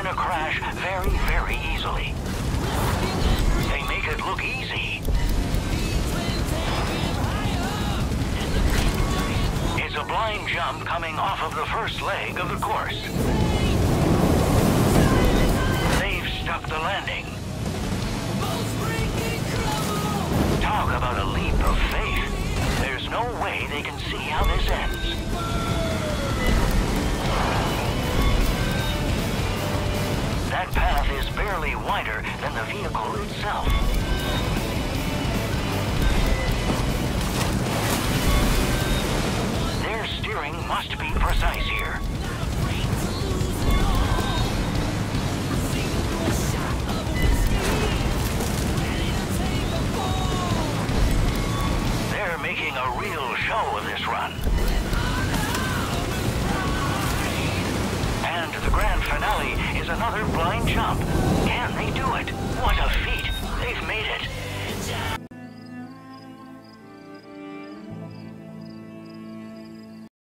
in a crash very, very easily. They make it look easy. It's a blind jump coming off of the first leg of the course. They've stuck the landing. Talk about a leap of faith. There's no way they can see how this ends. Is barely wider than the vehicle itself. Their steering must be precise here. They're making a real show of this run. Another blind jump. Can they do it? What a feat.